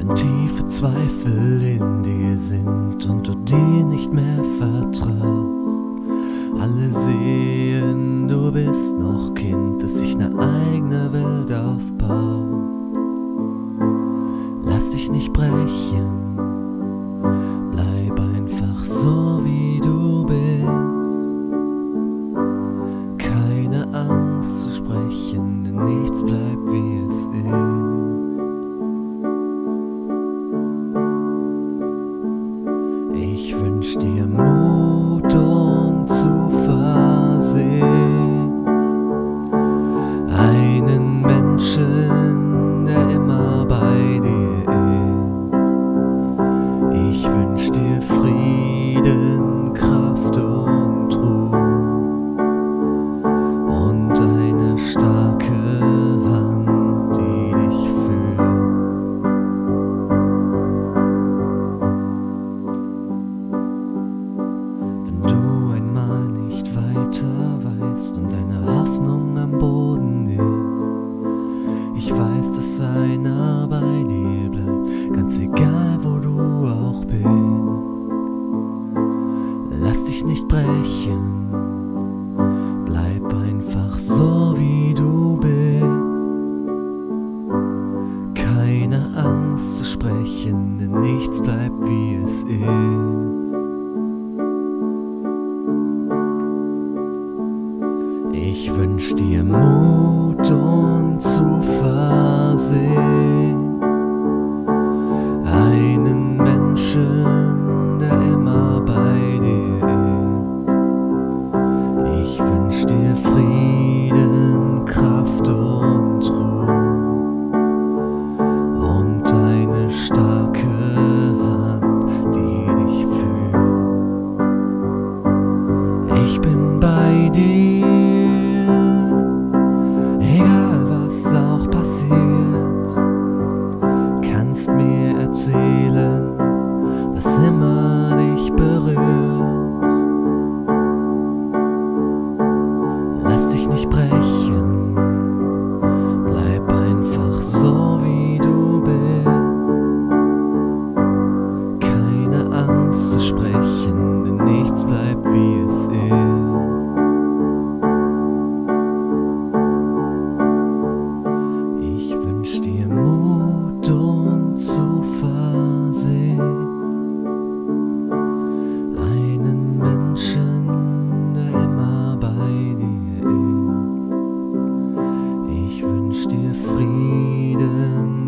Wenn tiefe Zweifel in dir sind und du dir nicht mehr vertraust. much do you Versprechen. Bleib einfach so, wie du bist. Keine Angst zu sprechen, denn nichts bleibt, wie es ist. Ich wünsch dir Mut und Zuversicht. wünsch dir Frieden.